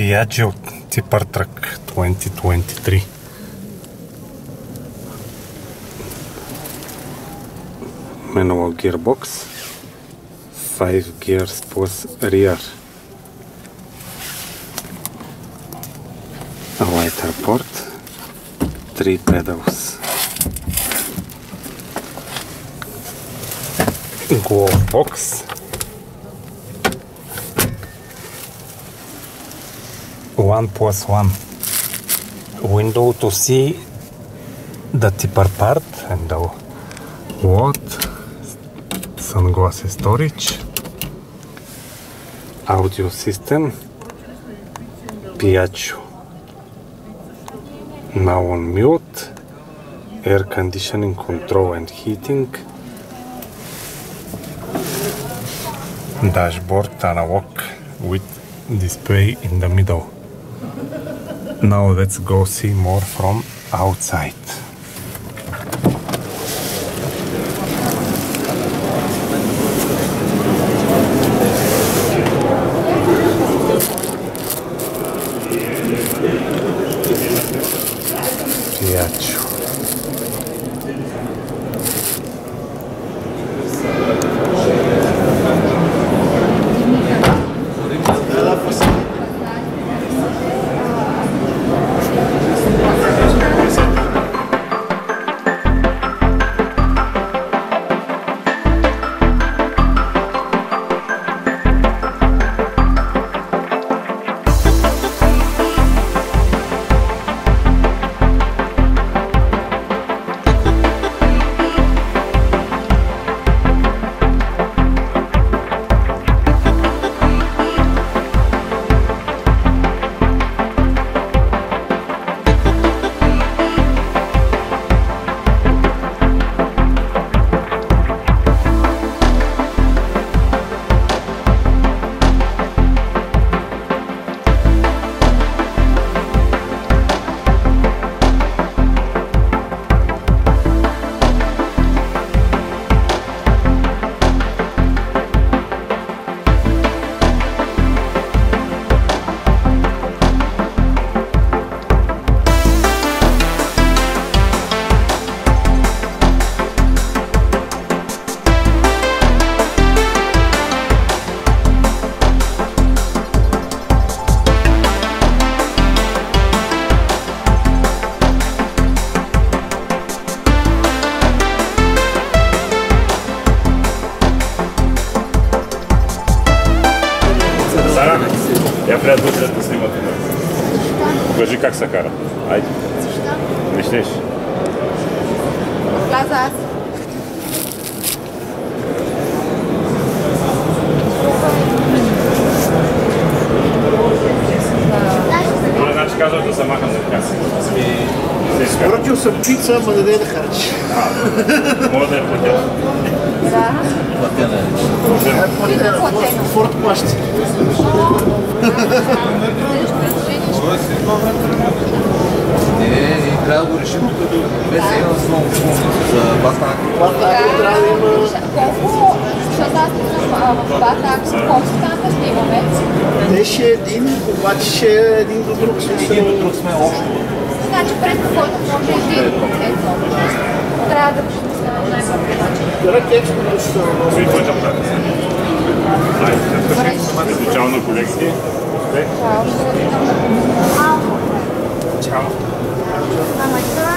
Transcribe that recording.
Piaggio Tipper Truck 2023. Manual gearbox, 5 gears plus rear. A lighter port, 3 pedals. Glove box, one plus one. Window to see the tipper part and the what? Sunglasses storage. Audio system. Piaggio now on mute. Air conditioning control and heating. Dashboard analog with display in the middle now let's go see more from outside. Я влязу след да снимате. Покажи как се кара. Айде. Вижте. Вляза аз. Това значи казват да се махам на каса. Поръчал съм пица, ама не дай да харчи. Мога да я платя. Форт плаща. Не, не, трябва да го решим тук две сега с много за батак. Батак трябва да има... Колко, защото аз а, в Батак, колко ще имаме? Не ще е един, обаче ще е един до друг. Един до друг сме общо. Значи през който може един. Трябва да помисля най-малко начин. Ракетчето да ще Кои пътя правят? Айде. Начало на колекции. Успех. Чао. Чао. Ама това